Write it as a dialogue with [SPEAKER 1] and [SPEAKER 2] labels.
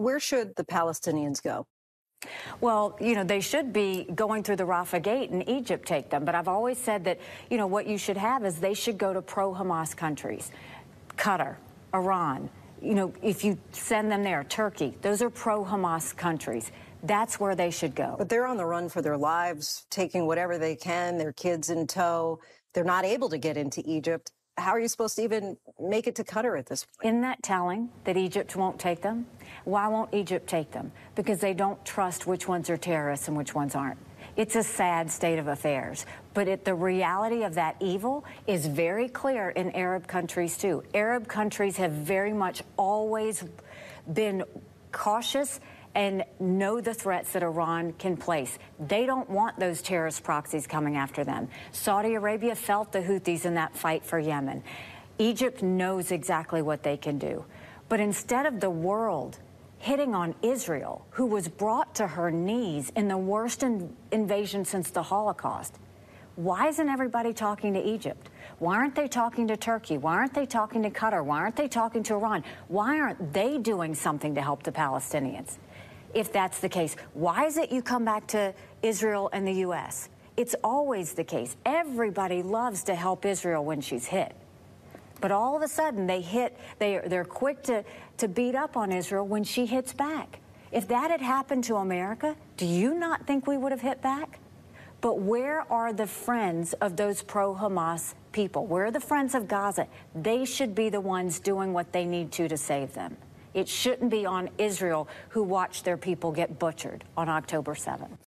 [SPEAKER 1] Where should the Palestinians go?
[SPEAKER 2] Well, you know, they should be going through the Rafah Gate and Egypt take them. But I've always said that, you know, what you should have is they should go to pro Hamas countries Qatar, Iran. You know, if you send them there, Turkey, those are pro Hamas countries. That's where they should go.
[SPEAKER 1] But they're on the run for their lives, taking whatever they can, their kids in tow. They're not able to get into Egypt. How are you supposed to even make it to Qatar at this point?
[SPEAKER 2] Isn't that telling that Egypt won't take them? Why won't Egypt take them? Because they don't trust which ones are terrorists and which ones aren't. It's a sad state of affairs. But it, the reality of that evil is very clear in Arab countries, too. Arab countries have very much always been cautious and know the threats that Iran can place. They don't want those terrorist proxies coming after them. Saudi Arabia felt the Houthis in that fight for Yemen. Egypt knows exactly what they can do. But instead of the world hitting on Israel, who was brought to her knees in the worst in invasion since the Holocaust, why isn't everybody talking to Egypt? Why aren't they talking to Turkey? Why aren't they talking to Qatar? Why aren't they talking to Iran? Why aren't they doing something to help the Palestinians? If that's the case, why is it you come back to Israel and the U.S.? It's always the case. Everybody loves to help Israel when she's hit. But all of a sudden, they hit, they, they're quick to, to beat up on Israel when she hits back. If that had happened to America, do you not think we would have hit back? But where are the friends of those pro Hamas people? Where are the friends of Gaza? They should be the ones doing what they need to to save them. It shouldn't be on Israel who watched their people get butchered on October 7th.